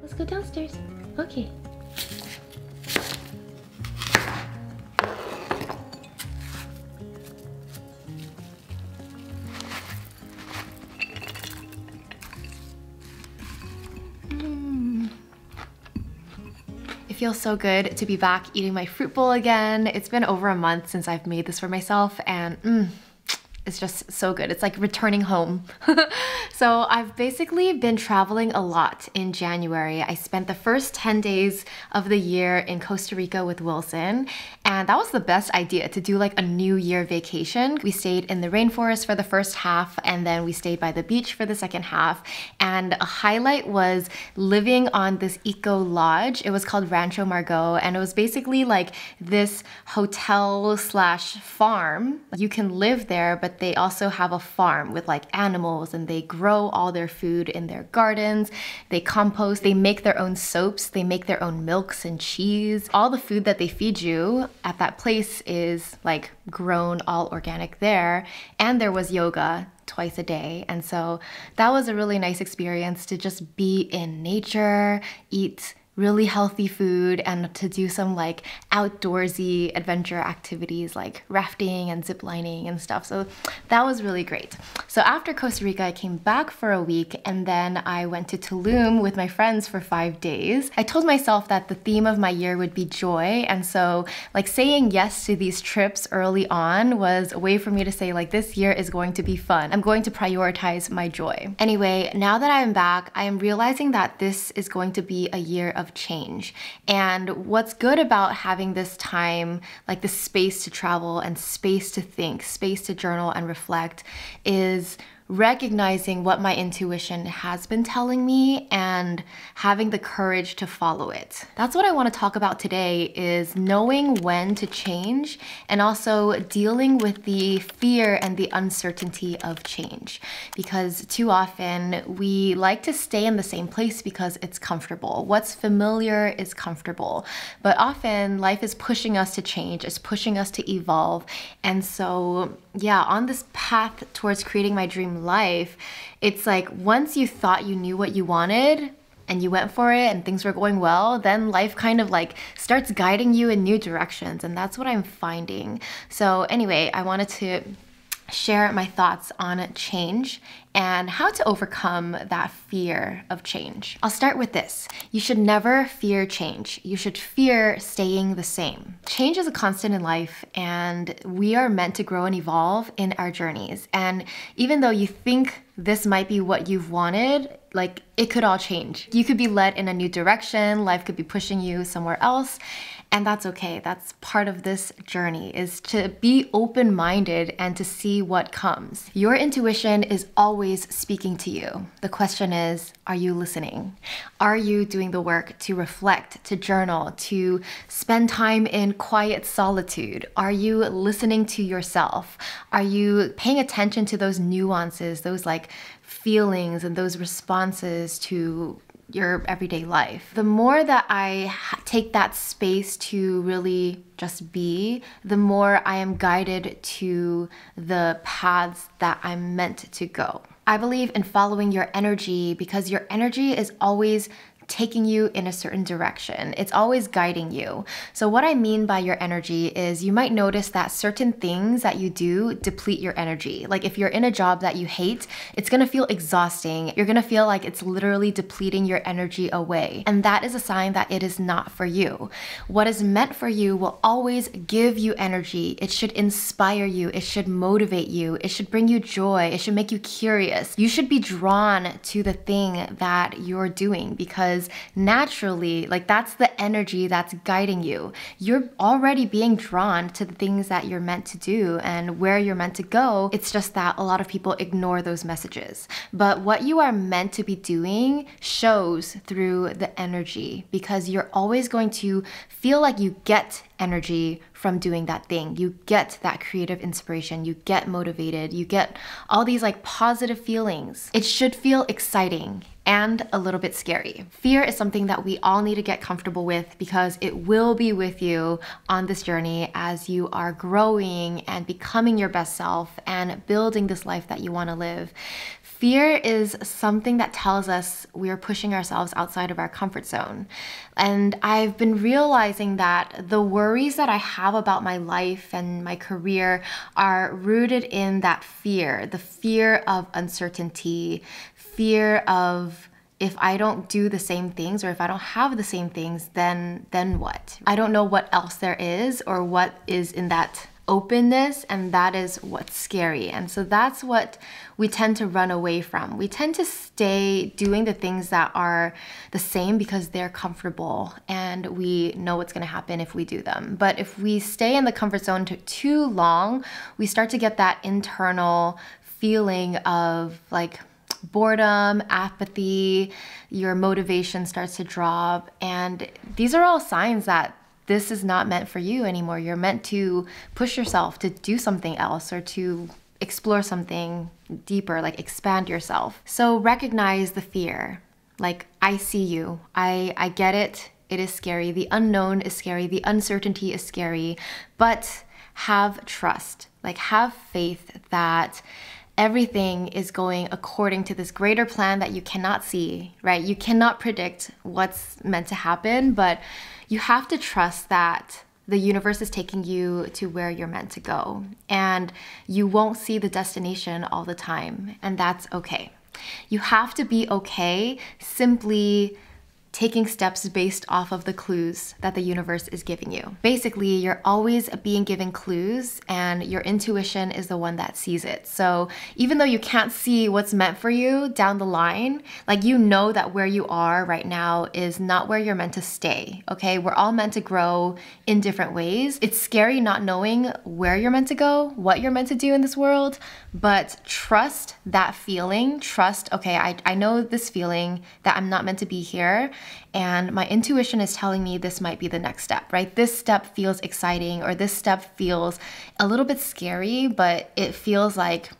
Let's go downstairs. Okay. It feels so good to be back eating my fruit bowl again. It's been over a month since I've made this for myself and mm, it's just so good. It's like returning home. so I've basically been traveling a lot in January. I spent the first 10 days of the year in Costa Rica with Wilson and that was the best idea to do like a new year vacation. We stayed in the rainforest for the first half and then we stayed by the beach for the second half. And a highlight was living on this eco lodge. It was called Rancho Margot and it was basically like this hotel slash farm. You can live there, but they also have a farm with like animals and they grow all their food in their gardens. They compost, they make their own soaps, they make their own milks and cheese. All the food that they feed you at that place is like grown all organic there. And there was yoga twice a day. And so that was a really nice experience to just be in nature, eat really healthy food and to do some like outdoorsy adventure activities like rafting and zip lining and stuff. So that was really great. So after Costa Rica, I came back for a week and then I went to Tulum with my friends for five days. I told myself that the theme of my year would be joy. And so like saying yes to these trips early on was a way for me to say like this year is going to be fun. I'm going to prioritize my joy. Anyway, now that I'm back, I am realizing that this is going to be a year of change. And what's good about having this time, like the space to travel and space to think, space to journal and reflect, is recognizing what my intuition has been telling me and having the courage to follow it. That's what I want to talk about today is knowing when to change and also dealing with the fear and the uncertainty of change because too often we like to stay in the same place because it's comfortable. What's familiar is comfortable. But often life is pushing us to change, it's pushing us to evolve. And so yeah, on this path towards creating my dream life, it's like once you thought you knew what you wanted, and you went for it and things were going well, then life kind of like starts guiding you in new directions. And that's what I'm finding. So, anyway, I wanted to share my thoughts on change and how to overcome that fear of change. I'll start with this. You should never fear change. You should fear staying the same. Change is a constant in life and we are meant to grow and evolve in our journeys. And even though you think this might be what you've wanted, like it could all change. You could be led in a new direction, life could be pushing you somewhere else. And that's okay. That's part of this journey is to be open-minded and to see what comes. Your intuition is always speaking to you. The question is, are you listening? Are you doing the work to reflect, to journal, to spend time in quiet solitude? Are you listening to yourself? Are you paying attention to those nuances, those like feelings and those responses to your everyday life. The more that I take that space to really just be, the more I am guided to the paths that I'm meant to go. I believe in following your energy because your energy is always taking you in a certain direction. It's always guiding you. So what I mean by your energy is you might notice that certain things that you do deplete your energy. Like if you're in a job that you hate, it's gonna feel exhausting. You're gonna feel like it's literally depleting your energy away. And that is a sign that it is not for you. What is meant for you will always give you energy. It should inspire you. It should motivate you. It should bring you joy. It should make you curious. You should be drawn to the thing that you're doing because because naturally, like that's the energy that's guiding you. You're already being drawn to the things that you're meant to do and where you're meant to go. It's just that a lot of people ignore those messages. But what you are meant to be doing shows through the energy because you're always going to feel like you get energy from doing that thing. You get that creative inspiration, you get motivated, you get all these like positive feelings. It should feel exciting and a little bit scary. Fear is something that we all need to get comfortable with because it will be with you on this journey as you are growing and becoming your best self and building this life that you want to live. Fear is something that tells us we are pushing ourselves outside of our comfort zone. And I've been realizing that the worries that I have about my life and my career are rooted in that fear the fear of uncertainty, fear of if I don't do the same things or if I don't have the same things, then then what? I don't know what else there is or what is in that openness and that is what's scary. And so that's what we tend to run away from. We tend to stay doing the things that are the same because they're comfortable and we know what's going to happen if we do them. But if we stay in the comfort zone too long, we start to get that internal feeling of like boredom, apathy, your motivation starts to drop. And these are all signs that this is not meant for you anymore. You're meant to push yourself to do something else or to explore something deeper, like expand yourself. So recognize the fear. Like, I see you. I, I get it. It is scary. The unknown is scary. The uncertainty is scary. But have trust. Like, have faith that everything is going according to this greater plan that you cannot see, right? You cannot predict what's meant to happen, but you have to trust that the universe is taking you to where you're meant to go. And you won't see the destination all the time, and that's okay. You have to be okay simply taking steps based off of the clues that the universe is giving you. Basically, you're always being given clues and your intuition is the one that sees it. So even though you can't see what's meant for you down the line, like you know that where you are right now is not where you're meant to stay, okay? We're all meant to grow in different ways. It's scary not knowing where you're meant to go, what you're meant to do in this world, but trust that feeling. Trust, okay, I, I know this feeling that I'm not meant to be here and my intuition is telling me this might be the next step, right? This step feels exciting or this step feels a little bit scary, but it feels like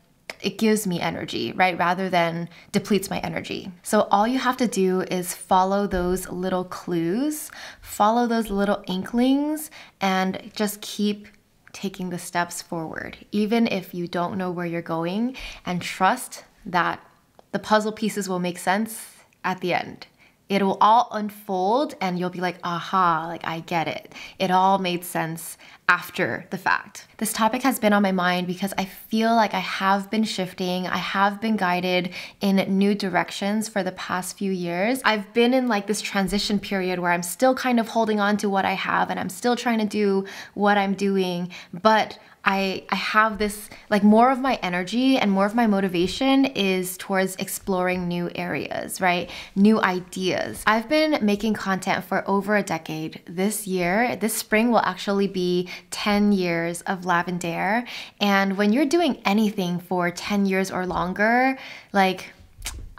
it gives me energy, right? Rather than depletes my energy. So all you have to do is follow those little clues, follow those little inklings, and just keep taking the steps forward, even if you don't know where you're going, and trust that the puzzle pieces will make sense at the end it will all unfold and you'll be like, aha, like I get it. It all made sense after the fact. This topic has been on my mind because I feel like I have been shifting. I have been guided in new directions for the past few years. I've been in like this transition period where I'm still kind of holding on to what I have and I'm still trying to do what I'm doing, but I, I have this like more of my energy and more of my motivation is towards exploring new areas, right? New ideas. I've been making content for over a decade. This year, this spring will actually be 10 years of Lavendaire. And when you're doing anything for 10 years or longer, like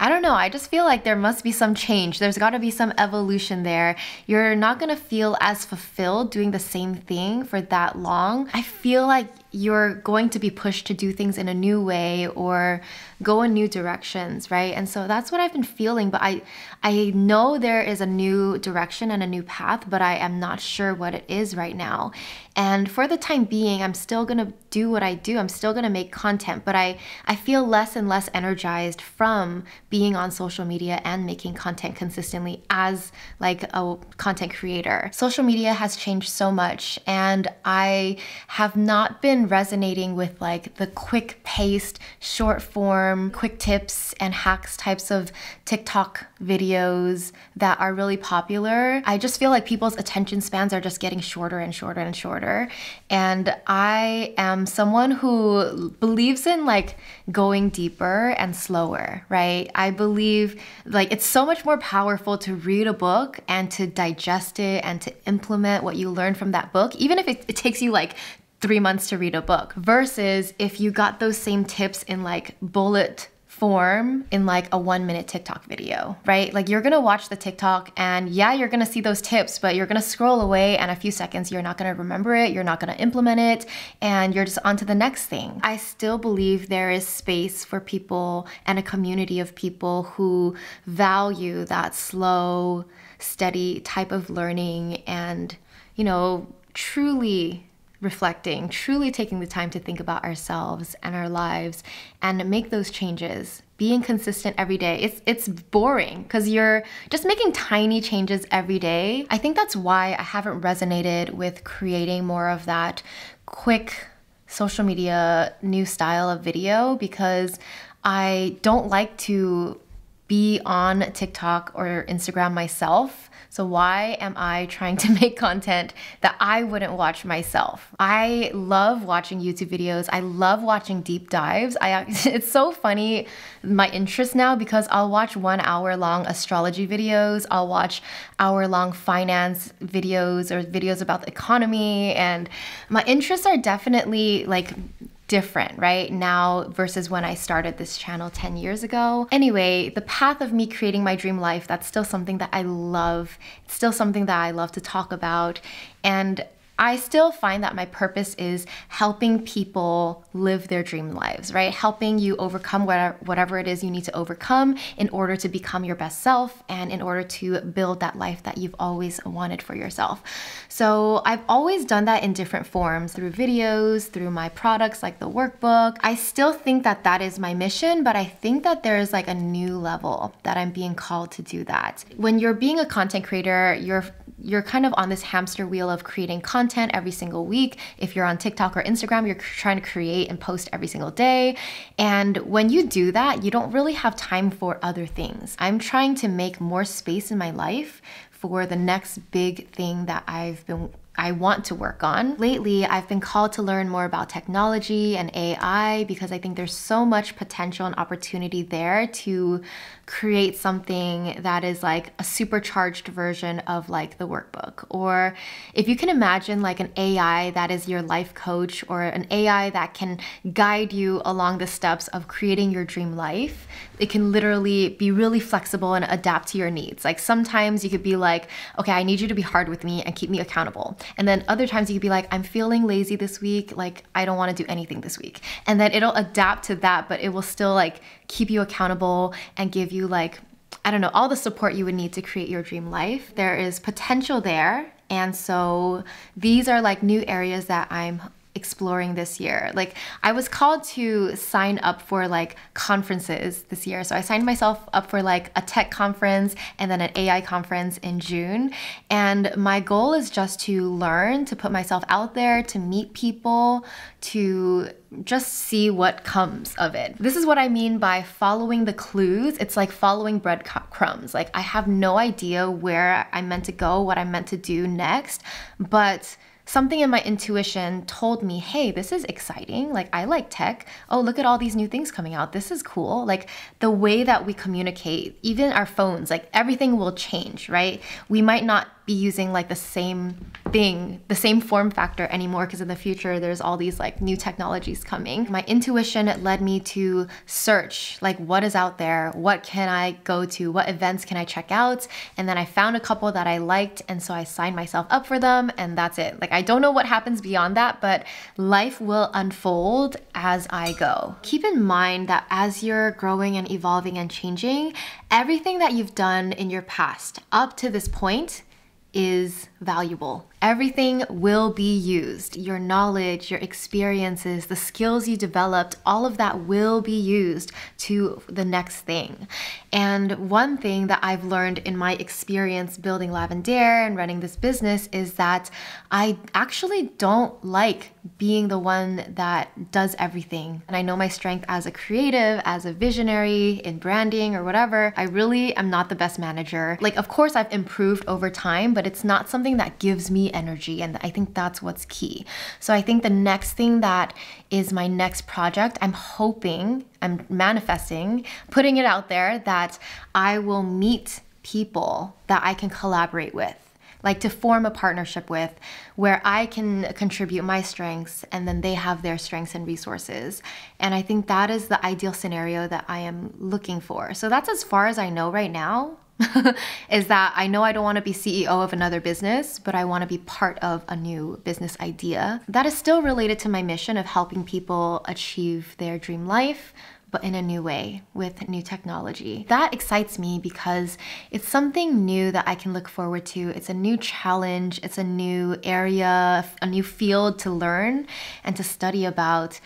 I don't know. I just feel like there must be some change. There's got to be some evolution there. You're not going to feel as fulfilled doing the same thing for that long. I feel like you're going to be pushed to do things in a new way or go in new directions, right? And so that's what I've been feeling, but I I know there is a new direction and a new path, but I am not sure what it is right now. And for the time being, I'm still going to do what I do. I'm still going to make content, but I I feel less and less energized from being on social media and making content consistently as like a content creator. Social media has changed so much and I have not been been resonating with like the quick paced, short form, quick tips and hacks types of TikTok videos that are really popular. I just feel like people's attention spans are just getting shorter and shorter and shorter. And I am someone who believes in like going deeper and slower, right? I believe like it's so much more powerful to read a book and to digest it and to implement what you learn from that book, even if it, it takes you like three months to read a book versus if you got those same tips in like bullet form in like a one minute TikTok video, right? Like you're gonna watch the TikTok and yeah, you're gonna see those tips, but you're gonna scroll away and a few seconds you're not gonna remember it, you're not gonna implement it, and you're just on to the next thing. I still believe there is space for people and a community of people who value that slow, steady type of learning and, you know, truly reflecting, truly taking the time to think about ourselves and our lives and make those changes. Being consistent every day. It's it's boring because you're just making tiny changes every day. I think that's why I haven't resonated with creating more of that quick social media new style of video because I don't like to be on TikTok or Instagram myself so why am I trying to make content that I wouldn't watch myself? I love watching YouTube videos. I love watching deep dives. I it's so funny my interest now because I'll watch 1 hour long astrology videos, I'll watch hour long finance videos or videos about the economy and my interests are definitely like different, right? Now versus when I started this channel 10 years ago. Anyway, the path of me creating my dream life, that's still something that I love. It's still something that I love to talk about. And I still find that my purpose is helping people live their dream lives, right? Helping you overcome whatever, whatever it is you need to overcome in order to become your best self and in order to build that life that you've always wanted for yourself. So I've always done that in different forms through videos, through my products like the workbook. I still think that that is my mission, but I think that there is like a new level that I'm being called to do that. When you're being a content creator, you're you're kind of on this hamster wheel of creating content every single week. If you're on TikTok or Instagram, you're trying to create and post every single day. And when you do that, you don't really have time for other things. I'm trying to make more space in my life for the next big thing that I've been I want to work on. Lately, I've been called to learn more about technology and AI because I think there's so much potential and opportunity there to create something that is like a supercharged version of like the workbook. Or if you can imagine like an AI that is your life coach or an AI that can guide you along the steps of creating your dream life, it can literally be really flexible and adapt to your needs. Like sometimes you could be like, okay, I need you to be hard with me and keep me accountable. And then other times you could be like, I'm feeling lazy this week. Like I don't want to do anything this week. And then it'll adapt to that, but it will still like keep you accountable and give you like, I don't know, all the support you would need to create your dream life. There is potential there. And so these are like new areas that I'm exploring this year. Like I was called to sign up for like conferences this year. So I signed myself up for like a tech conference and then an AI conference in June. And my goal is just to learn, to put myself out there, to meet people, to just see what comes of it. This is what I mean by following the clues. It's like following breadcrumbs. Like I have no idea where I'm meant to go, what I'm meant to do next, but something in my intuition told me, hey, this is exciting. Like, I like tech. Oh, look at all these new things coming out. This is cool. Like, the way that we communicate, even our phones, like, everything will change, right? We might not be using like the same thing, the same form factor anymore because in the future there's all these like new technologies coming. My intuition led me to search like what is out there, what can I go to, what events can I check out, and then I found a couple that I liked and so I signed myself up for them and that's it. Like I don't know what happens beyond that, but life will unfold as I go. Keep in mind that as you're growing and evolving and changing, everything that you've done in your past up to this point is valuable. Everything will be used. Your knowledge, your experiences, the skills you developed, all of that will be used to the next thing. And one thing that I've learned in my experience building Lavendaire and running this business is that I actually don't like being the one that does everything. And I know my strength as a creative, as a visionary in branding or whatever. I really am not the best manager. Like, of course, I've improved over time, but it's not something that gives me energy. And I think that's what's key. So I think the next thing that is my next project, I'm hoping, I'm manifesting, putting it out there that I will meet people that I can collaborate with like to form a partnership with where I can contribute my strengths and then they have their strengths and resources. And I think that is the ideal scenario that I am looking for. So that's as far as I know right now. is that I know I don't want to be CEO of another business, but I want to be part of a new business idea that is still related to my mission of helping people achieve their dream life but in a new way with new technology. That excites me because it's something new that I can look forward to. It's a new challenge, it's a new area, a new field to learn and to study about.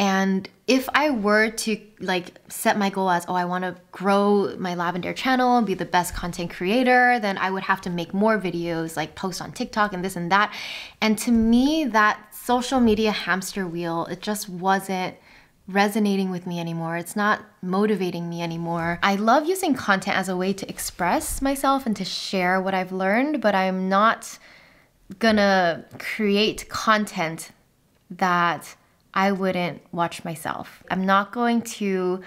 And if I were to like set my goal as, oh, I want to grow my Lavendaire channel and be the best content creator, then I would have to make more videos, like post on TikTok and this and that. And to me, that social media hamster wheel, it just wasn't resonating with me anymore. It's not motivating me anymore. I love using content as a way to express myself and to share what I've learned, but I'm not gonna create content that I wouldn't watch myself. I'm not going to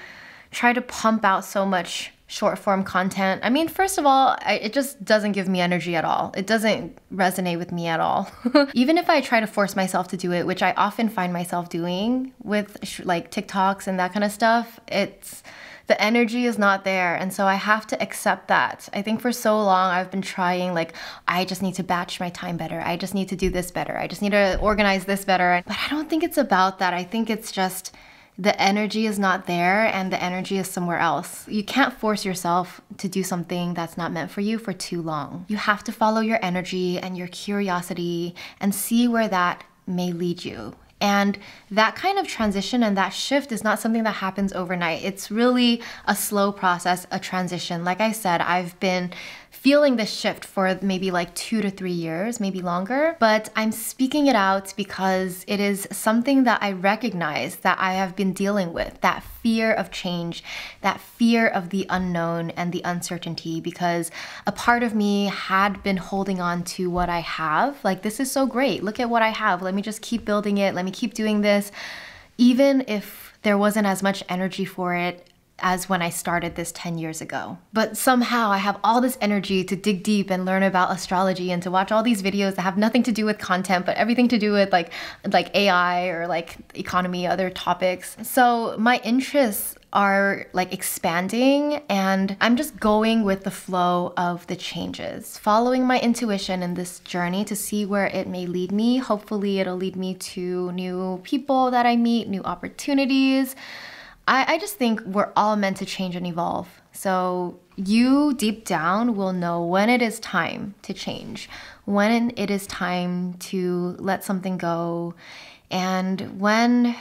try to pump out so much short form content. I mean, first of all, I, it just doesn't give me energy at all. It doesn't resonate with me at all. Even if I try to force myself to do it, which I often find myself doing with like TikToks and that kind of stuff, it's the energy is not there. And so I have to accept that. I think for so long I've been trying, like, I just need to batch my time better. I just need to do this better. I just need to organize this better. But I don't think it's about that. I think it's just the energy is not there and the energy is somewhere else. You can't force yourself to do something that's not meant for you for too long. You have to follow your energy and your curiosity and see where that may lead you. And that kind of transition and that shift is not something that happens overnight. It's really a slow process, a transition. Like I said, I've been feeling this shift for maybe like two to three years, maybe longer. But I'm speaking it out because it is something that I recognize that I have been dealing with that fear of change, that fear of the unknown and the uncertainty. Because a part of me had been holding on to what I have. Like, this is so great. Look at what I have. Let me just keep building it. Let me keep doing this. Even if there wasn't as much energy for it as when I started this 10 years ago. But somehow I have all this energy to dig deep and learn about astrology and to watch all these videos that have nothing to do with content but everything to do with like like AI or like economy, other topics. So my interests are like expanding and I'm just going with the flow of the changes, following my intuition in this journey to see where it may lead me. Hopefully, it'll lead me to new people that I meet, new opportunities. I, I just think we're all meant to change and evolve. So you deep down will know when it is time to change, when it is time to let something go, and when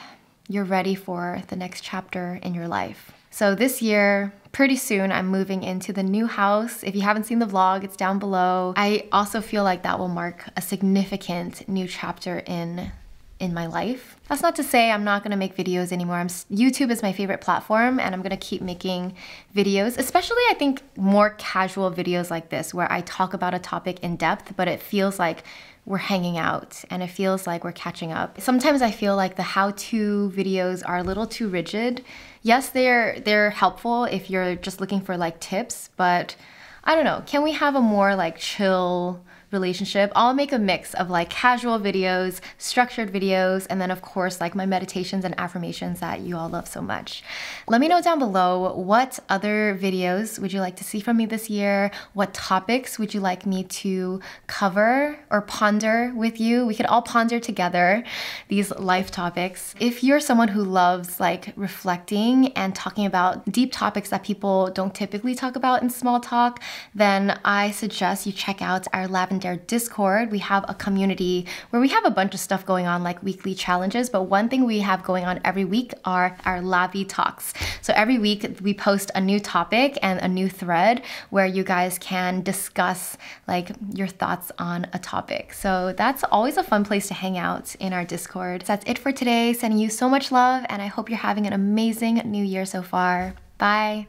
you're ready for the next chapter in your life. So this year, pretty soon, I'm moving into the new house. If you haven't seen the vlog, it's down below. I also feel like that will mark a significant new chapter in in my life. That's not to say I'm not gonna make videos anymore. I'm, YouTube is my favorite platform and I'm gonna keep making videos, especially I think more casual videos like this where I talk about a topic in depth, but it feels like we're hanging out and it feels like we're catching up. Sometimes I feel like the how-to videos are a little too rigid. Yes, they're they're helpful if you're just looking for like tips, but I don't know. Can we have a more like chill relationship, I'll make a mix of like casual videos, structured videos, and then of course like my meditations and affirmations that you all love so much. Let me know down below what other videos would you like to see from me this year? What topics would you like me to cover or ponder with you? We could all ponder together these life topics. If you're someone who loves like reflecting and talking about deep topics that people don't typically talk about in small talk, then I suggest you check out our Our Discord, we have a community where we have a bunch of stuff going on, like weekly challenges. But one thing we have going on every week are our Lavi Talks. So every week we post a new topic and a new thread where you guys can discuss like your thoughts on a topic. So that's always a fun place to hang out in our Discord. So that's it for today. Sending you so much love, and I hope you're having an amazing new year so far. Bye.